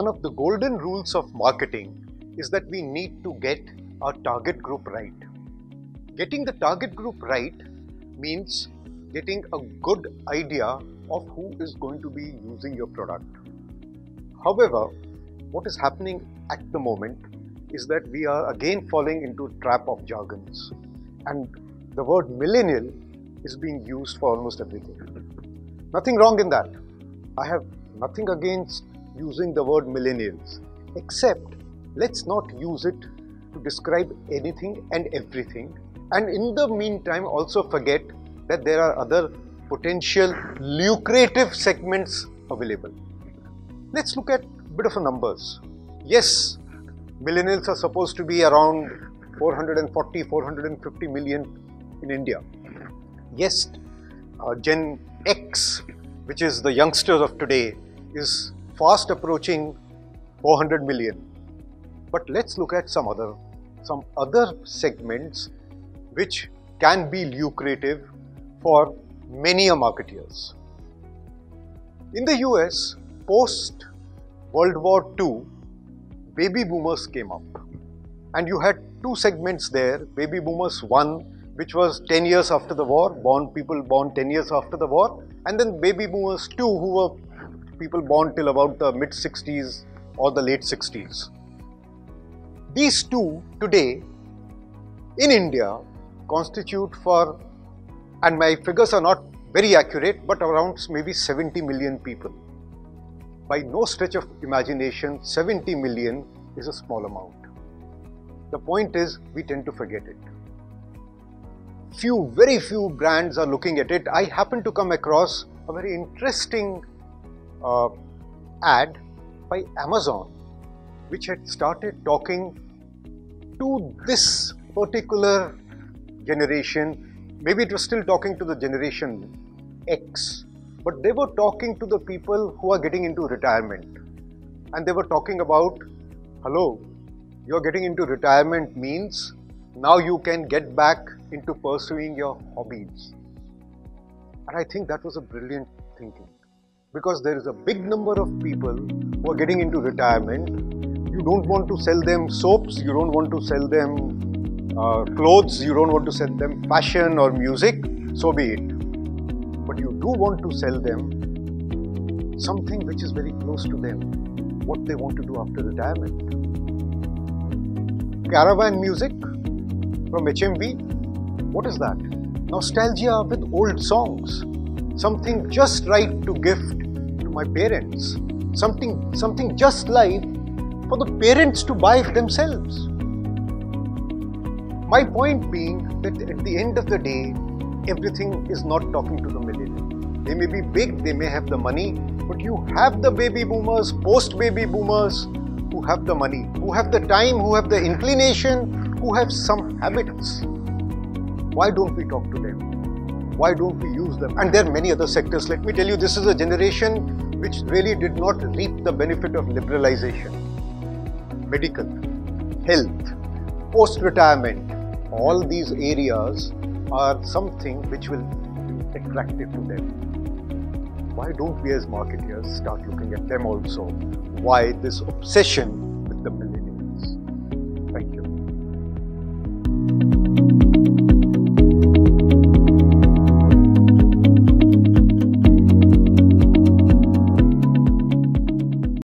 terms of the golden rules of marketing is that we need to get our target group right. Getting the target group right means getting a good idea of who is going to be using your product. However, what is happening at the moment is that we are again falling into a trap of jargons and the word millennial is being used for almost everything. Nothing wrong in that. I have nothing against using the word millennials except let's not use it to describe anything and everything and in the meantime also forget that there are other potential lucrative segments available. Let's look at a bit of a numbers. Yes, millennials are supposed to be around 440 450 million in India. Yes, uh, Gen X, which is the youngsters of today, is fast approaching 400 million. But let's look at some other some other segments which can be lucrative for many a marketeers. In the US, post World War II, baby boomers came up and you had two segments there baby boomers one which was 10 years after the war born people born 10 years after the war and then baby boomers two who were people born till about the mid 60s or the late 60s these two today in india constitute for and my figures are not very accurate but around maybe 70 million people by no stretch of imagination 70 million is a small amount the point is, we tend to forget it. Few, very few brands are looking at it. I happen to come across a very interesting uh, ad by Amazon, which had started talking to this particular generation. Maybe it was still talking to the generation X, but they were talking to the people who are getting into retirement. And they were talking about, hello, you're getting into retirement means now you can get back into pursuing your hobbies. And I think that was a brilliant thinking because there is a big number of people who are getting into retirement. You don't want to sell them soaps, you don't want to sell them uh, clothes, you don't want to sell them fashion or music, so be it. But you do want to sell them something which is very close to them, what they want to do after retirement Carvaan music from HMV. What is that? Nostalgia with old songs. Something just right to gift my parents. Something, something just right for the parents to buy themselves. My point being that at the end of the day, everything is not talking to the millennial. They may be big, they may have the money, but you have the baby boomers, post baby boomers, who have the money, who have the time, who have the inclination, who have some habits. Why don't we talk to them? Why don't we use them? And there are many other sectors. Let me tell you, this is a generation which really did not reap the benefit of liberalization. Medical, health, post retirement, all these areas are something which will be attractive to them why don't we as marketeers start looking at them also? Why this obsession with the?